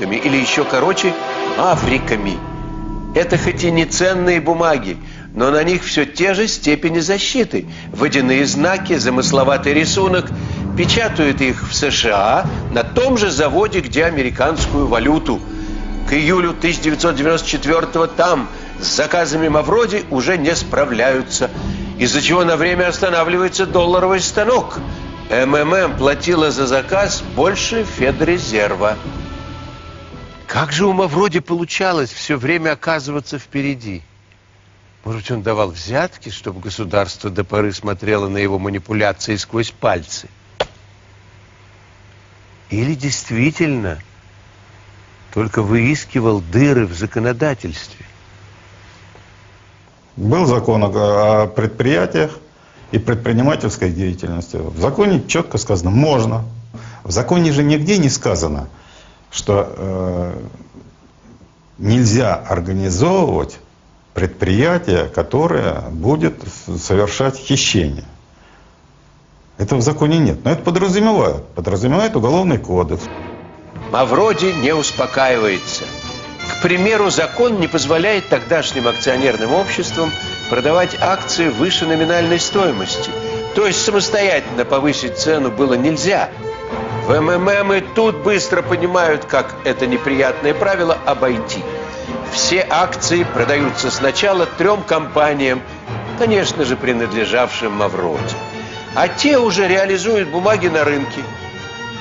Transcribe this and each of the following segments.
или еще короче, африками. Это хоть и не ценные бумаги, но на них все те же степени защиты. Водяные знаки, замысловатый рисунок. Печатают их в США на том же заводе, где американскую валюту. К июлю 1994 там с заказами Мавроди уже не справляются, из-за чего на время останавливается долларовый станок. МММ платила за заказ больше Федрезерва. Как же у Мавроди получалось все время оказываться впереди? Может быть, он давал взятки, чтобы государство до поры смотрело на его манипуляции сквозь пальцы? Или действительно только выискивал дыры в законодательстве? Был закон о предприятиях и предпринимательской деятельности. В законе четко сказано «можно». В законе же нигде не сказано, что э, нельзя организовывать предприятие, которое будет совершать хищение. Этого в законе нет. Но это подразумевает. Подразумевает уголовный кодекс. Мавроди не успокаивается. К примеру, закон не позволяет тогдашним акционерным обществам продавать акции выше номинальной стоимости. То есть самостоятельно повысить цену было нельзя. В МММ и тут быстро понимают, как это неприятное правило обойти. Все акции продаются сначала трем компаниям, конечно же, принадлежавшим Мавроди. А те уже реализуют бумаги на рынке.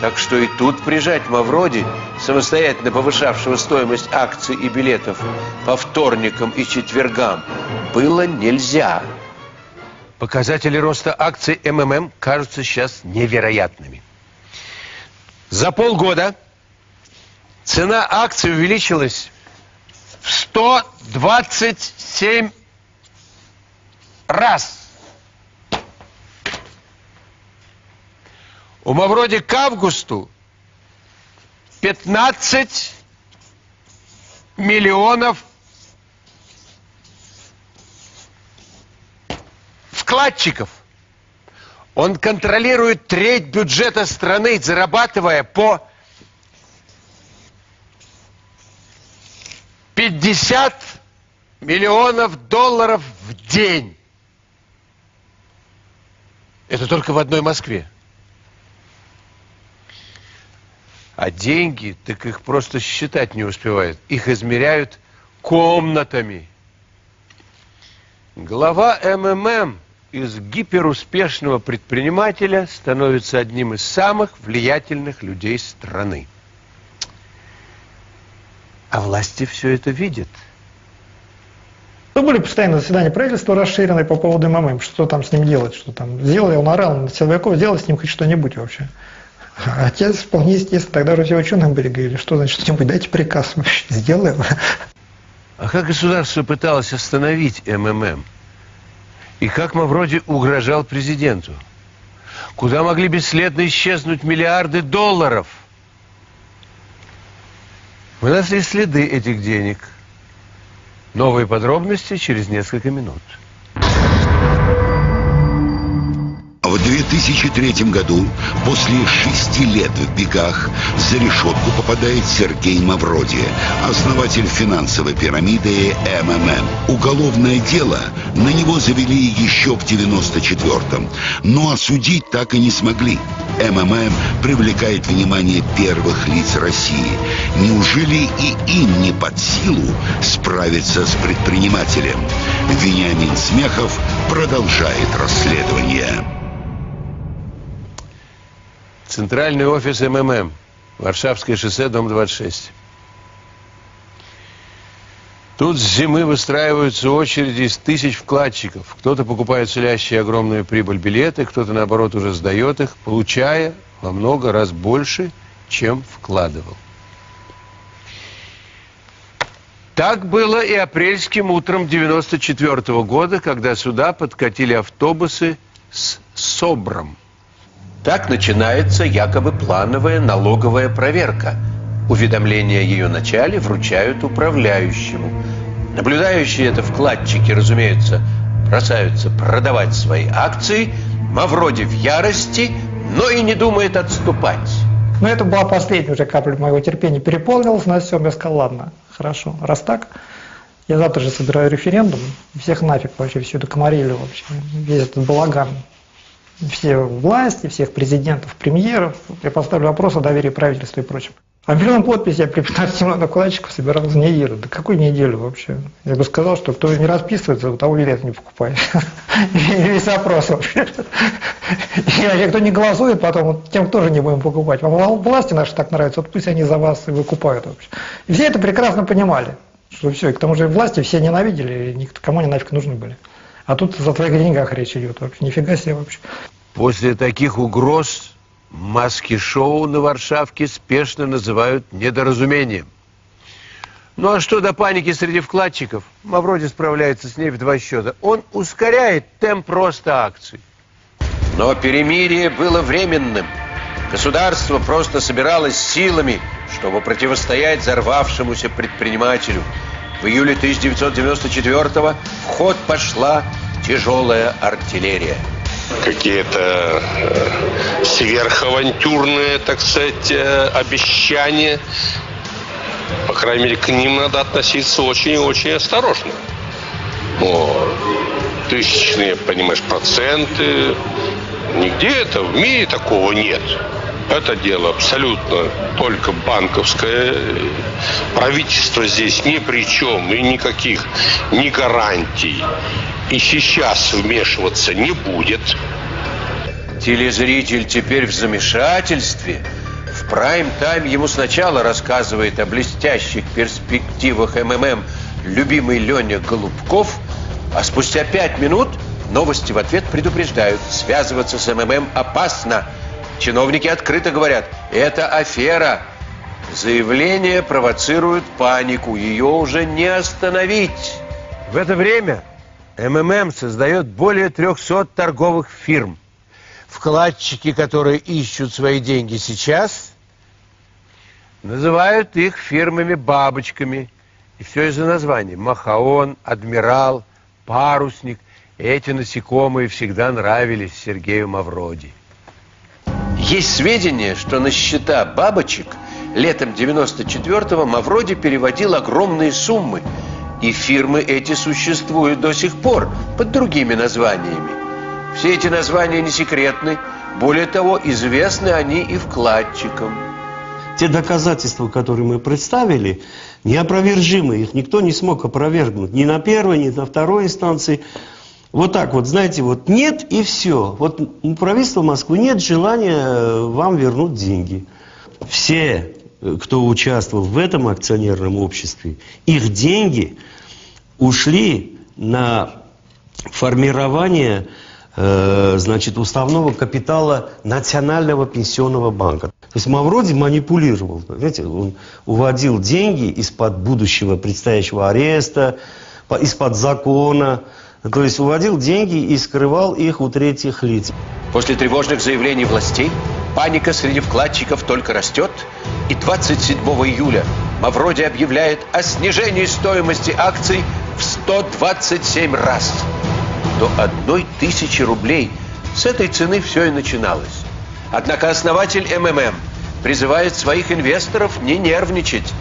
Так что и тут прижать Мавроди, самостоятельно повышавшего стоимость акций и билетов по вторникам и четвергам, было нельзя. Показатели роста акций МММ кажутся сейчас невероятными. За полгода цена акций увеличилась в 127 раз. У Мавроди к августу 15 миллионов вкладчиков. Он контролирует треть бюджета страны, зарабатывая по 50 миллионов долларов в день. Это только в одной Москве. А деньги, так их просто считать не успевают. Их измеряют комнатами. Глава МММ из гиперуспешного предпринимателя становится одним из самых влиятельных людей страны. А власти все это видят. Ну, были постоянно заседания правительства расширенные по поводу МММ, что там с ним делать, что там сделал, он орал на силовиков, сделай с ним хоть что-нибудь вообще. Отец вполне естественно, тогда уже все ученые были, говорили, что значит что-нибудь, дайте приказ, сделаем. А как государство пыталось остановить МММ? И как Мавроди угрожал президенту? Куда могли бесследно исчезнуть миллиарды долларов? Мы нашли следы этих денег. Новые подробности через несколько минут. В 2003 году, после шести лет в бегах, за решетку попадает Сергей Мавроди, основатель финансовой пирамиды МММ. Уголовное дело на него завели еще в 94-м, но осудить так и не смогли. МММ привлекает внимание первых лиц России. Неужели и им не под силу справиться с предпринимателем? Вениамин Смехов продолжает расследование. Центральный офис МММ. Варшавское шоссе, дом 26. Тут с зимы выстраиваются очереди из тысяч вкладчиков. Кто-то покупает сулящие огромную прибыль билеты, кто-то, наоборот, уже сдает их, получая во много раз больше, чем вкладывал. Так было и апрельским утром 94 -го года, когда сюда подкатили автобусы с СОБРом – так начинается якобы плановая налоговая проверка. Уведомления о ее начале вручают управляющему. Наблюдающие это вкладчики, разумеется, бросаются продавать свои акции. Мавроди в ярости, но и не думает отступать. Но это была последняя уже капля моего терпения. Переполнилось на всем. Я сказал, ладно, хорошо, раз так, я завтра же собираю референдум. Всех нафиг вообще, всю эту комарилю вообще, весь этот балаган. Все власти, всех президентов, премьеров. Я поставлю вопрос о доверии правительства и прочем. А миллион подписей я при 15 миллионов вкладчиков собирал за неделю. Да какую неделю вообще? Я бы сказал, что кто не расписывается, у того билет не покупает. Весь вопрос вообще. И кто не голосует, потом тем тоже не будем покупать. Вам власти наши так нравятся, вот пусть они за вас и выкупают вообще. Все это прекрасно понимали. Что все, и к тому же власти все ненавидели, и кому они нафиг нужны были. А тут за твоих деньгах речь идет вообще. Нифига себе вообще. После таких угроз маски-шоу на Варшавке спешно называют недоразумением. Ну а что до паники среди вкладчиков? Мавроди справляется с ней в два счета. Он ускоряет темп роста акций. Но перемирие было временным. Государство просто собиралось силами, чтобы противостоять взорвавшемуся предпринимателю. В июле 1994-го в ход пошла тяжелая артиллерия какие-то э, сверхавантюрные, так сказать, э, обещания. По крайней мере, к ним надо относиться очень и очень осторожно. Но тысячные, понимаешь, проценты. Нигде это в мире такого нет. Это дело абсолютно только банковское. Правительство здесь ни при чем и никаких ни гарантий, и сейчас вмешиваться не будет. Телезритель теперь в замешательстве. В прайм-тайм ему сначала рассказывает о блестящих перспективах МММ любимый Леня Голубков, а спустя пять минут новости в ответ предупреждают. Связываться с МММ опасно. Чиновники открыто говорят, это афера. Заявление провоцирует панику, ее уже не остановить. В это время МММ создает более 300 торговых фирм. Вкладчики, которые ищут свои деньги сейчас, называют их фирмами-бабочками. И все из-за названий. Махаон, Адмирал, Парусник. Эти насекомые всегда нравились Сергею Мавроди. Есть сведения, что на счета бабочек летом 94-го Мавроди переводил огромные суммы – и фирмы эти существуют до сих пор под другими названиями. Все эти названия не секретны. Более того, известны они и вкладчикам. Те доказательства, которые мы представили, неопровержимы. Их никто не смог опровергнуть. Ни на первой, ни на второй инстанции. Вот так вот, знаете, вот нет и все. Вот у правительства Москвы нет желания вам вернуть деньги. Все, кто участвовал в этом акционерном обществе, их деньги – ушли на формирование э, значит, уставного капитала Национального пенсионного банка. То есть Мавроди манипулировал, знаете, он уводил деньги из-под будущего предстоящего ареста, из-под закона, то есть уводил деньги и скрывал их у третьих лиц. После тревожных заявлений властей паника среди вкладчиков только растет, и 27 июля Мавроди объявляет о снижении стоимости акций в 127 раз. До одной тысячи рублей. С этой цены все и начиналось. Однако основатель МММ призывает своих инвесторов не нервничать.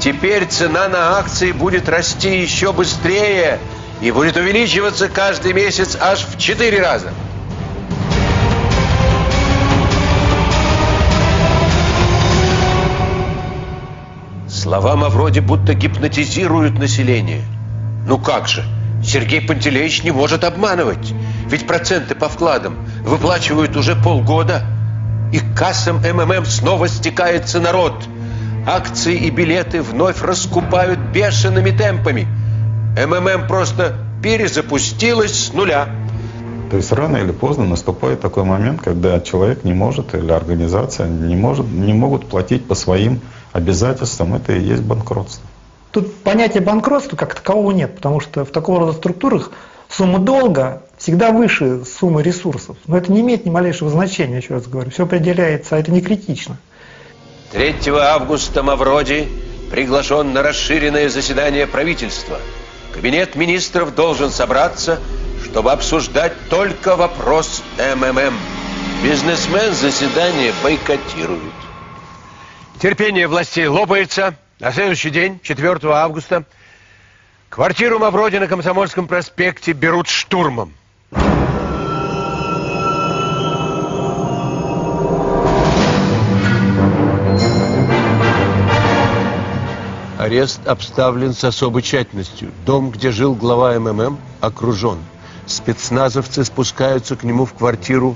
Теперь цена на акции будет расти еще быстрее и будет увеличиваться каждый месяц аж в 4 раза. Слова Мавроди будто гипнотизируют население – ну как же? Сергей Пантелеич не может обманывать. Ведь проценты по вкладам выплачивают уже полгода. И к кассам МММ снова стекается народ. Акции и билеты вновь раскупают бешеными темпами. МММ просто перезапустилась с нуля. То есть рано или поздно наступает такой момент, когда человек не может или организация не, может, не могут платить по своим обязательствам. Это и есть банкротство. Тут понятия банкротства как такового нет, потому что в такого рода структурах сумма долга всегда выше суммы ресурсов. Но это не имеет ни малейшего значения, еще раз говорю. Все определяется, а это не критично. 3 августа Мавроди приглашен на расширенное заседание правительства. Кабинет министров должен собраться, чтобы обсуждать только вопрос МММ. Бизнесмен заседание бойкотирует. Терпение властей лопается. На следующий день, 4 августа, квартиру Мавроди на Комсомольском проспекте берут штурмом. Арест обставлен с особой тщательностью. Дом, где жил глава МММ, окружен. Спецназовцы спускаются к нему в квартиру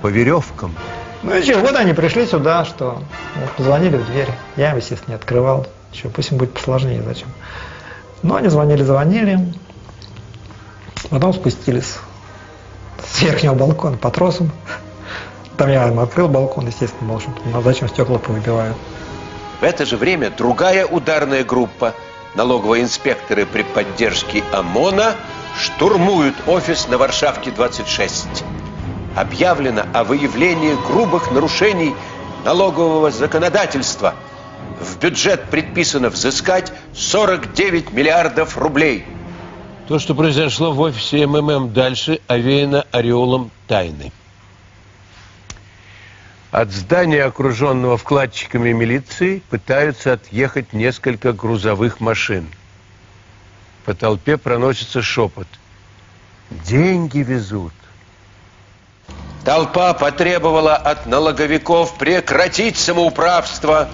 по веревкам. Ну и через год они пришли сюда, что вот, позвонили в дверь. Я им, естественно, не открывал. Еще пусть им будет посложнее, зачем. Но они звонили, звонили. Потом спустились с верхнего балкона по тросам. Там я им открыл балкон, естественно, потому что ну, зачем стекла повыбивают. В это же время другая ударная группа, налоговые инспекторы при поддержке ОМОНа, штурмуют офис на Варшавке 26. Объявлено о выявлении грубых нарушений налогового законодательства. В бюджет предписано взыскать 49 миллиардов рублей. То, что произошло в офисе МММ дальше, овеяно ореолом тайны. От здания, окруженного вкладчиками милиции, пытаются отъехать несколько грузовых машин. По толпе проносится шепот. Деньги везут. Толпа потребовала от налоговиков прекратить самоуправство,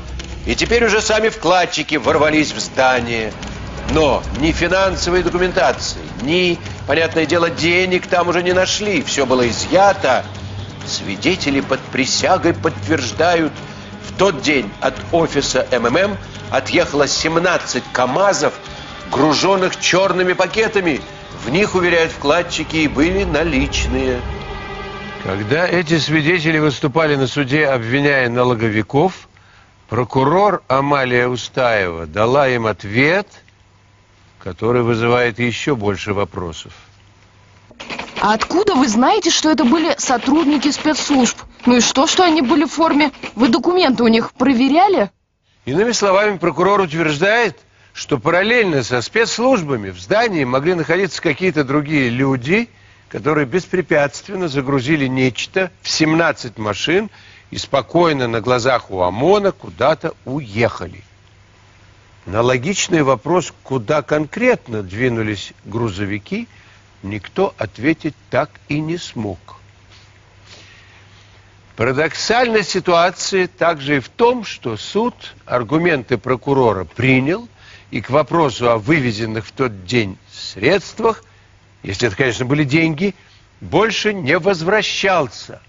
и теперь уже сами вкладчики ворвались в здание. Но ни финансовой документации, ни, понятное дело, денег там уже не нашли. Все было изъято. Свидетели под присягой подтверждают, в тот день от офиса МММ отъехало 17 КАМАЗов, груженных черными пакетами. В них, уверяют вкладчики, и были наличные. Когда эти свидетели выступали на суде, обвиняя налоговиков, прокурор Амалия Устаева дала им ответ, который вызывает еще больше вопросов. А откуда вы знаете, что это были сотрудники спецслужб? Ну и что, что они были в форме? Вы документы у них проверяли? Иными словами, прокурор утверждает, что параллельно со спецслужбами в здании могли находиться какие-то другие люди, которые беспрепятственно загрузили нечто в 17 машин и спокойно на глазах у ОМОНа куда-то уехали. На логичный вопрос, куда конкретно двинулись грузовики, никто ответить так и не смог. Парадоксальность ситуации также и в том, что суд аргументы прокурора принял и к вопросу о вывезенных в тот день средствах, если это, конечно, были деньги, больше не возвращался.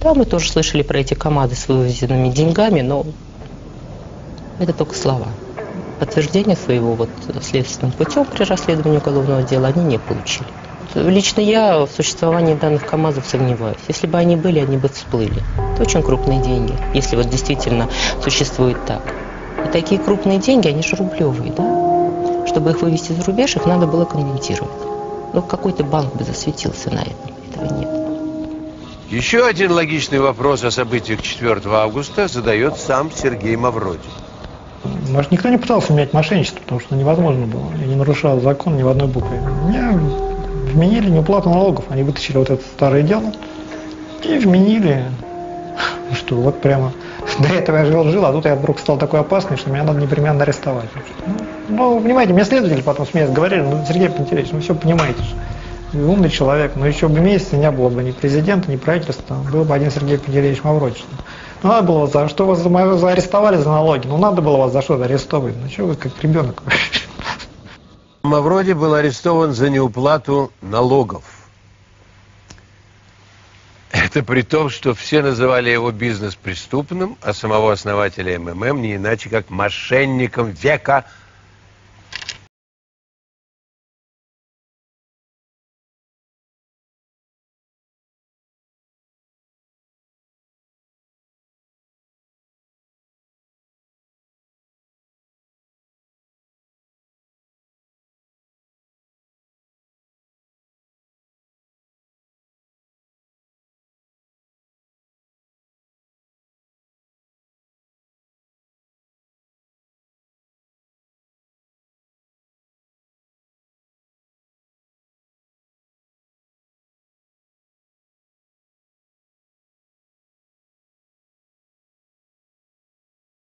Да, мы тоже слышали про эти команды с вывезенными деньгами, но это только слова. Подтверждения своего вот следственным путем при расследовании уголовного дела они не получили. Лично я в существовании данных КАМАЗов сомневаюсь. Если бы они были, они бы всплыли. Это очень крупные деньги, если вот действительно существует так. И такие крупные деньги, они же рублевые, да? Чтобы их вывести за рубеж, их надо было конвертировать. Ну, какой-то банк бы засветился на этом. Этого нет. Еще один логичный вопрос о событиях 4 августа задает сам Сергей Мавроди. Может, никто не пытался менять мошенничество, потому что невозможно было. Я не нарушал закон ни в одной букве. Меня вменили неуплату налогов. Они вытащили вот это старое дело и вменили, что вот прямо до этого я жил-жил, а тут я вдруг стал такой опасный, что меня надо непременно арестовать. Ну, ну понимаете, мне следователи потом смеясь говорили, ну, Сергей Пантелеич, вы все понимаете же. Вы умный человек, но еще бы месяца не было бы ни президента, ни правительства, был бы один Сергей Пантелеич Мавродич. Надо было, за что вас за, заарестовали за налоги? Ну, надо было вас за что-то арестовывать. Ну, что вы как ребенок? Мавроди был арестован за неуплату налогов. Это при том, что все называли его бизнес преступным, а самого основателя МММ не иначе как мошенником века